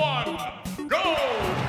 one, go!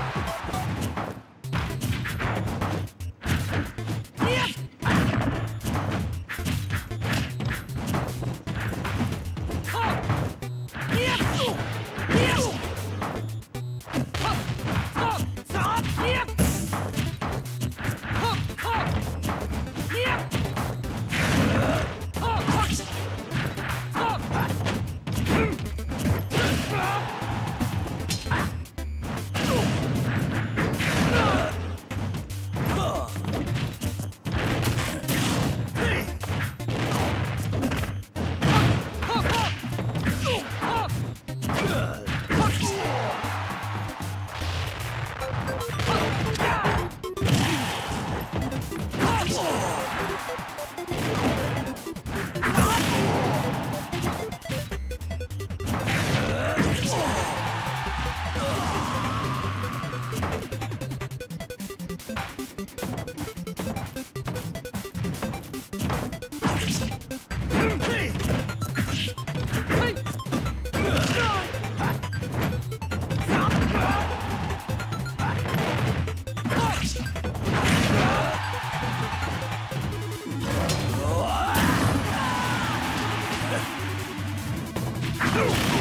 you Game!